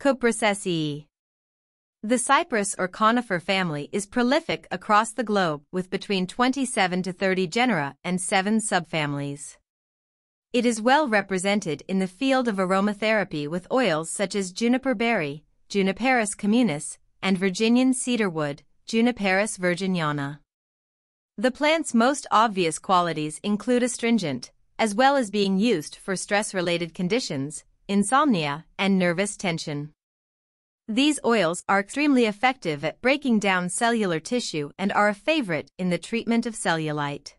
Cupressaceae. The cypress or conifer family is prolific across the globe with between 27 to 30 genera and 7 subfamilies. It is well represented in the field of aromatherapy with oils such as juniper berry, Juniperus communis, and Virginian cedarwood, Juniperus virginiana. The plant's most obvious qualities include astringent, as well as being used for stress-related conditions, insomnia, and nervous tension. These oils are extremely effective at breaking down cellular tissue and are a favorite in the treatment of cellulite.